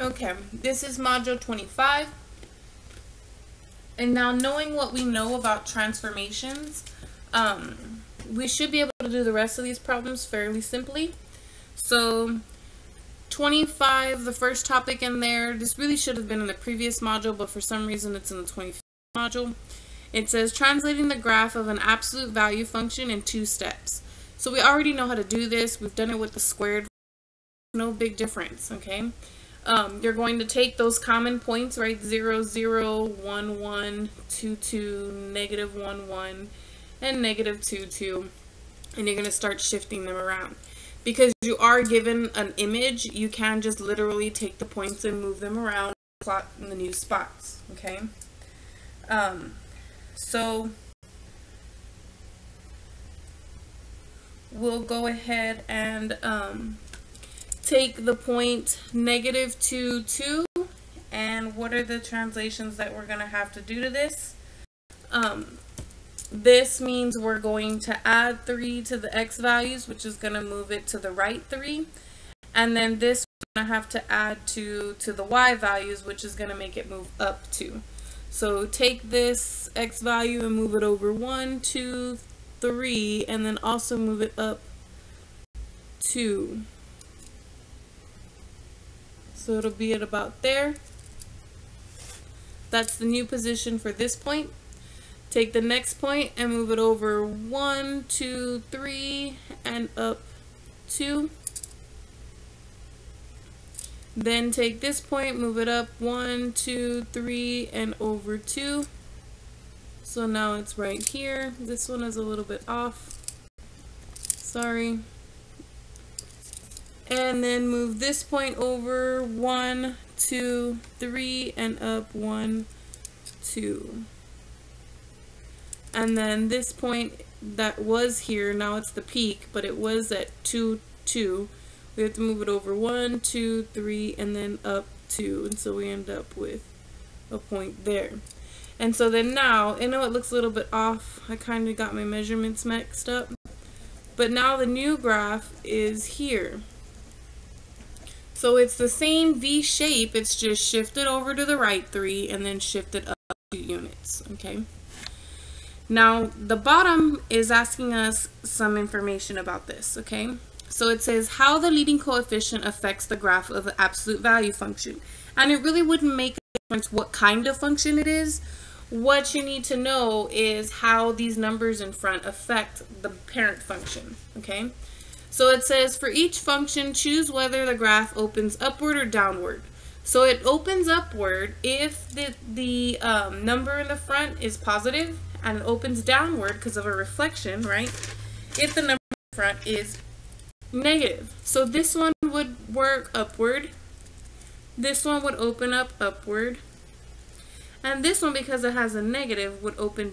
Okay, this is module 25. And now knowing what we know about transformations, um, we should be able to do the rest of these problems fairly simply. So 25, the first topic in there, this really should have been in the previous module, but for some reason it's in the 25th module. It says translating the graph of an absolute value function in two steps. So we already know how to do this. We've done it with the squared. No big difference, okay? Um, you're going to take those common points, right? 0, 0, 1, 1, 2, 2, negative 1, 1, and negative 2, 2. And you're going to start shifting them around. Because you are given an image, you can just literally take the points and move them around, plot in the new spots, okay? Um, so we'll go ahead and um, take the point negative 2, 2, and what are the translations that we're going to have to do to this? Um, this means we're going to add 3 to the x values, which is going to move it to the right 3. And then this we're going to have to add 2 to the y values, which is going to make it move up 2. So take this x value and move it over 1, 2, 3, and then also move it up 2. So it'll be at about there. That's the new position for this point. Take the next point and move it over one, two, three, and up 2. Then take this point, move it up one, two, three, and over 2. So now it's right here. This one is a little bit off. Sorry and then move this point over one two three and up one two. And then this point that was here now it's the peak but it was at two two. We have to move it over one two three and then up two. And so we end up with a point there. And so then now I know it looks a little bit off. I kind of got my measurements mixed up. But now the new graph is here so it's the same V shape, it's just shifted over to the right three and then shifted up two units, okay? Now, the bottom is asking us some information about this, okay? So it says how the leading coefficient affects the graph of the absolute value function. And it really wouldn't make a difference what kind of function it is. What you need to know is how these numbers in front affect the parent function, okay? So it says for each function, choose whether the graph opens upward or downward. So it opens upward if the, the um, number in the front is positive and it opens downward because of a reflection, right? If the number in the front is negative. So this one would work upward. This one would open up upward. And this one, because it has a negative, would open.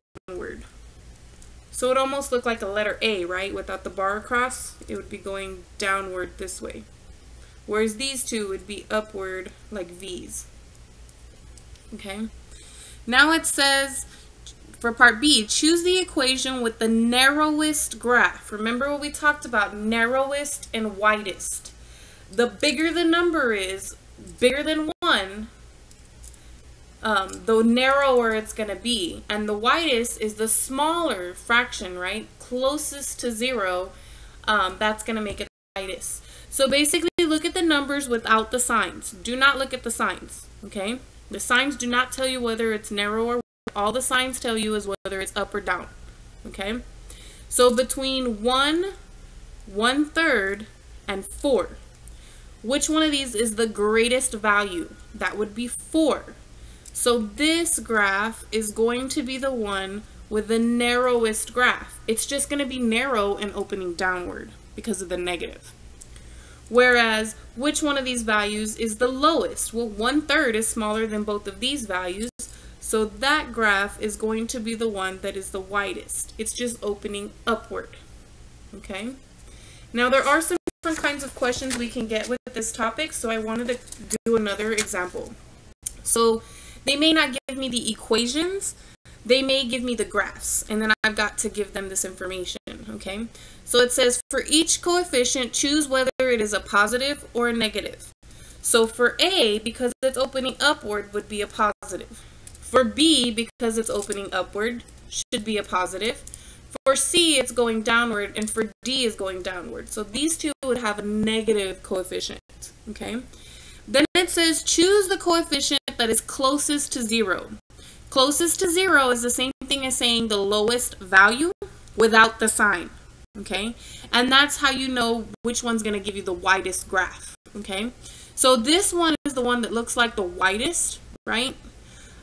So it almost looked like a letter A, right? Without the bar across, it would be going downward this way. Whereas these two would be upward like V's. Okay. Now it says, for part B, choose the equation with the narrowest graph. Remember what we talked about, narrowest and widest. The bigger the number is, bigger than 1, um, the narrower it's going to be. And the widest is the smaller fraction, right? Closest to zero, um, that's going to make it the widest. So basically look at the numbers without the signs. Do not look at the signs, okay? The signs do not tell you whether it's narrow or all the signs tell you is whether it's up or down, okay? So between 1, 1 third, and 4, which one of these is the greatest value? That would be 4. So this graph is going to be the one with the narrowest graph. It's just going to be narrow and opening downward because of the negative. Whereas, which one of these values is the lowest? Well, one third is smaller than both of these values, so that graph is going to be the one that is the widest. It's just opening upward, okay? Now, there are some different kinds of questions we can get with this topic, so I wanted to do another example. So, they may not give me the equations, they may give me the graphs, and then I've got to give them this information, okay? So it says, for each coefficient, choose whether it is a positive or a negative. So for A, because it's opening upward, would be a positive. For B, because it's opening upward, should be a positive. For C, it's going downward, and for D is going downward. So these two would have a negative coefficient, okay? Then it says choose the coefficient that is closest to zero. Closest to zero is the same thing as saying the lowest value without the sign, okay? And that's how you know which one's going to give you the widest graph, okay? So this one is the one that looks like the widest, right?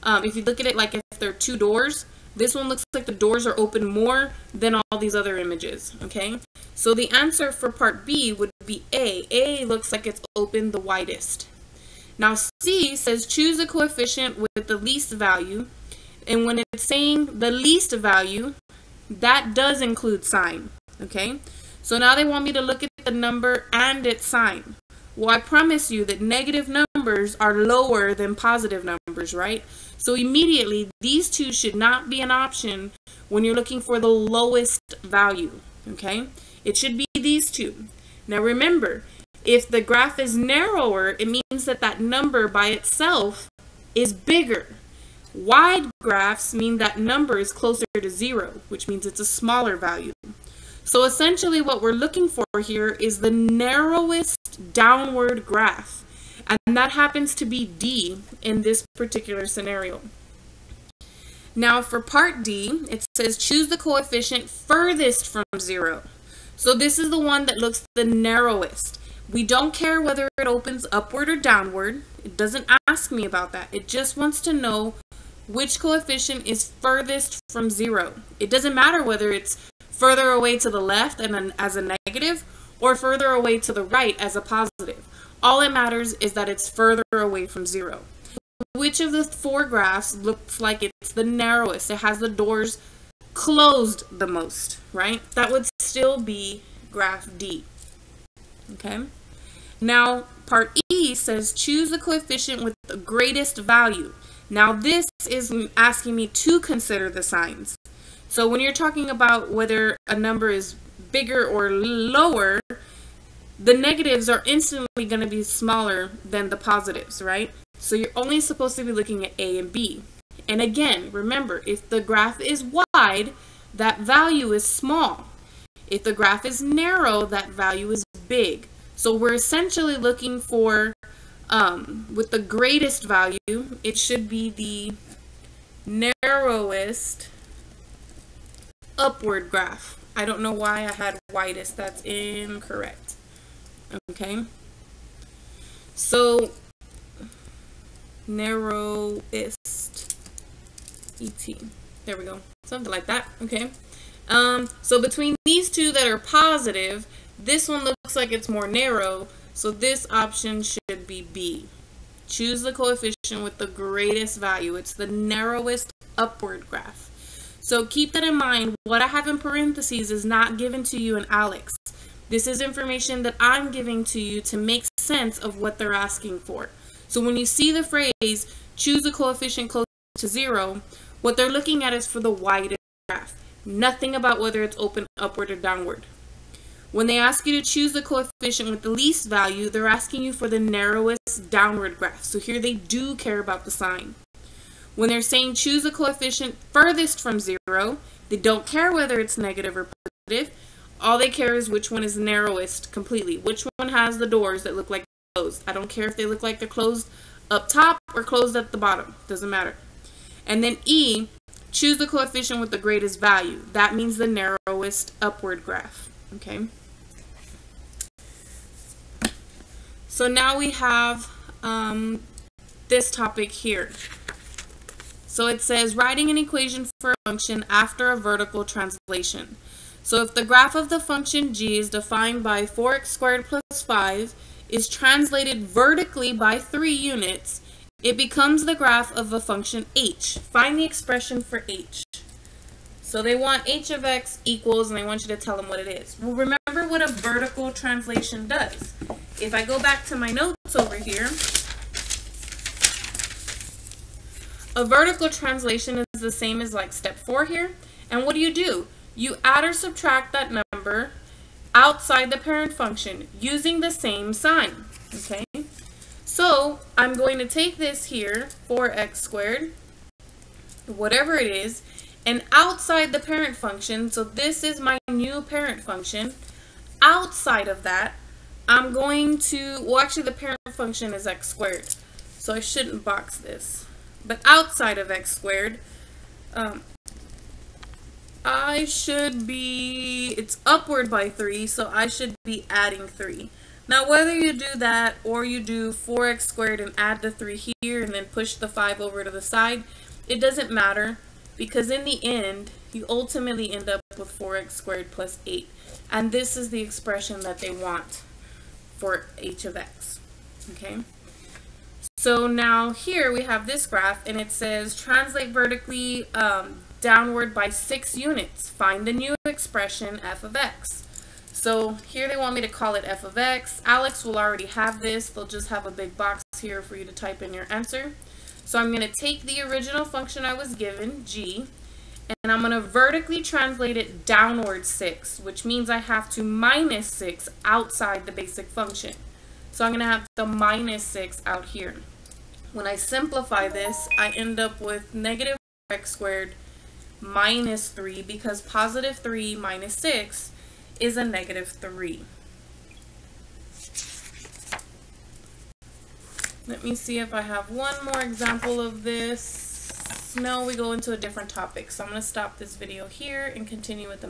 Um, if you look at it like if there are two doors, this one looks like the doors are open more than all these other images, okay? So the answer for part B would be A. A looks like it's open the widest. Now C says choose a coefficient with the least value. And when it's saying the least value, that does include sign, okay? So now they want me to look at the number and its sign. Well, I promise you that negative numbers are lower than positive numbers, right? So immediately, these two should not be an option when you're looking for the lowest value, okay? It should be these two. Now remember, if the graph is narrower, it means that that number by itself is bigger. Wide graphs mean that number is closer to zero, which means it's a smaller value. So essentially what we're looking for here is the narrowest downward graph. And that happens to be D in this particular scenario. Now for part D, it says choose the coefficient furthest from zero. So this is the one that looks the narrowest. We don't care whether it opens upward or downward. It doesn't ask me about that. It just wants to know which coefficient is furthest from zero. It doesn't matter whether it's further away to the left and as a negative or further away to the right as a positive. All it matters is that it's further away from zero. Which of the four graphs looks like it's the narrowest? It has the doors closed the most, right? That would still be graph D. Okay. Now, part E says choose the coefficient with the greatest value. Now, this is asking me to consider the signs. So when you're talking about whether a number is bigger or lower, the negatives are instantly going to be smaller than the positives, right? So you're only supposed to be looking at A and B. And again, remember, if the graph is wide, that value is small. If the graph is narrow, that value is big. So we're essentially looking for, um, with the greatest value, it should be the narrowest upward graph. I don't know why I had widest. That's incorrect. Okay. So, narrowest ET. There we go. Something like that. Okay. Um, so between these two that are positive, this one looks like it's more narrow, so this option should be B. Choose the coefficient with the greatest value. It's the narrowest upward graph. So keep that in mind. What I have in parentheses is not given to you in ALEKS. This is information that I'm giving to you to make sense of what they're asking for. So when you see the phrase, choose a coefficient close to zero, what they're looking at is for the widest graph. Nothing about whether it's open upward or downward. When they ask you to choose the coefficient with the least value, they're asking you for the narrowest downward graph. So here they do care about the sign. When they're saying choose a coefficient furthest from zero, they don't care whether it's negative or positive. All they care is which one is narrowest completely. Which one has the doors that look like closed. I don't care if they look like they're closed up top or closed at the bottom. Doesn't matter. And then E, choose the coefficient with the greatest value. That means the narrowest upward graph. Okay. So now we have um, this topic here. So it says writing an equation for a function after a vertical translation. So if the graph of the function g is defined by 4x squared plus 5 is translated vertically by 3 units, it becomes the graph of a function h. Find the expression for h. So they want h of x equals, and they want you to tell them what it is. Well, remember what a vertical translation does. If I go back to my notes over here, A vertical translation is the same as like step four here. And what do you do? You add or subtract that number outside the parent function using the same sign. Okay? So I'm going to take this here, 4x squared, whatever it is, and outside the parent function, so this is my new parent function, outside of that, I'm going to, well actually the parent function is x squared, so I shouldn't box this. But outside of x squared, um, I should be, it's upward by 3, so I should be adding 3. Now whether you do that or you do 4x squared and add the 3 here and then push the 5 over to the side, it doesn't matter because in the end, you ultimately end up with 4x squared plus 8. And this is the expression that they want for h of x. Okay. So now here we have this graph and it says translate vertically um, downward by 6 units. Find the new expression f of x. So here they want me to call it f of x. ALEKS will already have this. They'll just have a big box here for you to type in your answer. So I'm going to take the original function I was given, g, and I'm going to vertically translate it downward 6, which means I have to minus 6 outside the basic function. So I'm going to have the minus 6 out here. When I simplify this, I end up with negative x squared minus 3 because positive 3 minus 6 is a negative 3. Let me see if I have one more example of this. No, we go into a different topic. So I'm going to stop this video here and continue with the